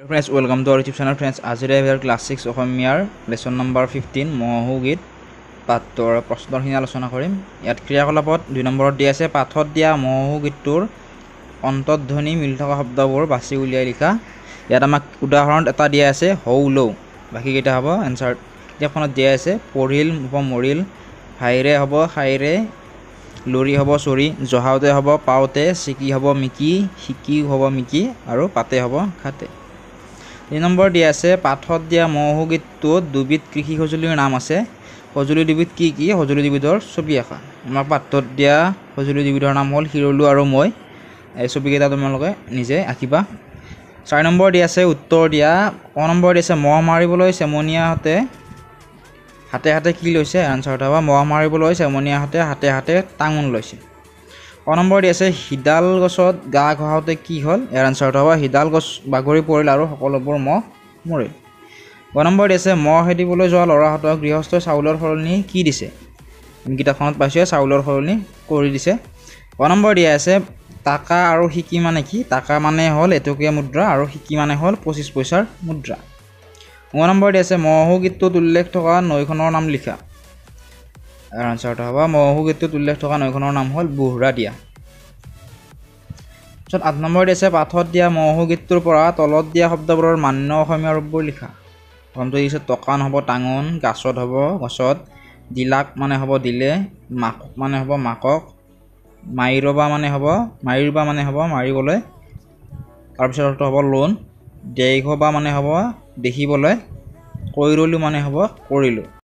Hello' friends welcome to our YouTube channel friends আজিৰ এবাৰ class six অসমীয়াৰ lesson number fifteen মহো গীত পাঠটোৰ প্ৰশ্নখিনি আলোচনা কৰিম। ইয়াত ক্ৰিয়াকলাপত দুই নম্বৰত দিয়া আছে পাঠত দিয়া মহো গীতটোৰ অন্তৰ্ধ্বনি মিলি থকা শব্দবোৰ বাছি উলিয়াই লিখা। ইয়াত আমাক উদাহৰণত এটা দিয়া আছে হৌ লৌ। বাকীকেইটা হ'ব? এনচাৰ কিতাপখনত দিয়া আছে পঢ়িল মৰিল হাইৰে হ'ব খাইৰে লৰি হ'ব চৰি জহাওতে হ'ব পাওঁতে চিকি হ'ব মিকি শিকি হ'ব মিকি আৰু পাতে হ'ব খাতে। তিনি নম্বৰ দিয়া আছে পাঠত দিয়া মহো গীতটোত দুবিধ কৃষি সঁজুলিৰ নাম আছে। সঁজুলি দুবিধ কি কি? সঁজুলি দুবিধৰ ছবি আঁকা আমাৰ পাঠটোত দিয়া সঁজুলি দুবিধৰ নাম হ'ল শিৰলু আৰু মই। এই ছবিকেইটা তোমালোকে নিজে আঁকিবা। চাৰি নম্বৰ দিয়া আছে উত্তৰ দিয়া। ক নম্বৰ দিয়া আছে মহ মাৰিবলৈ চেমনীয়াহঁতে হাতে হাতে কি লৈছে? এনচাৰত হ'ব মহ মাৰিবলৈ চেমনীয়াহঁতে হাতে হাতে টাঙোন লৈছে। ক নম্বৰ দি আছে সিডাল গছত গা ঘঁহাওঁতে কি হ'ল? ইয়াৰ এনচাৰটো হ'ব সিডাল গছ বাগৰি পৰিল আৰু সকলোবোৰ মহ মৰিল। গ নম্বৰ দি আছে মহ খেদিবলৈ যোৱা ল'ৰাহঁতক গৃহস্থই চাউলৰ সলনি কি দিছে? কিতাপখনত পাইছোঁ চাউলৰ সলনি কৰি দিছে। ক নম্বৰ দিয়া আছে টাকা আৰু সিকি মানে কি? টাকা মানে হ'ল এটকীয়া মুদ্ৰা আৰু সিকি মানে হ'ল পঁচিছ পইচাৰ মুদ্ৰা। ন নম্বৰ দি আছে মহো গীতটোত উল্লেখ থকা নৈখনৰ নাম লিখা। আনচাৰটো হ'ব। মহো গীতটোত উল্লেখ থকা নৈখনৰ নাম হ'ল বুহৰা দিয়া। তাৰপিছত আঠ নম্বৰ দিছে পাঠত দিয়া মহো গীতটোৰ পৰা তলত দিয়া শব্দবোৰৰ মান্য অসমীয়া ৰূপবোৰ লিখা। প্ৰথমটো দিছে টকান হ'ব টাঙোন গাছত হ'ব গছত দিলাক মানে হ'ব দিলে মাক মানে হ'ব মাকক মাৰিৰবা মানে হ'ব মাৰিৰবা মানে হ'ব মাৰিবলৈ। তাৰপিছত হ'ব লোন দেশবা মানে হ'ব দেখিবলৈ কৈৰলো মানে হ'ব কৰিলোঁ।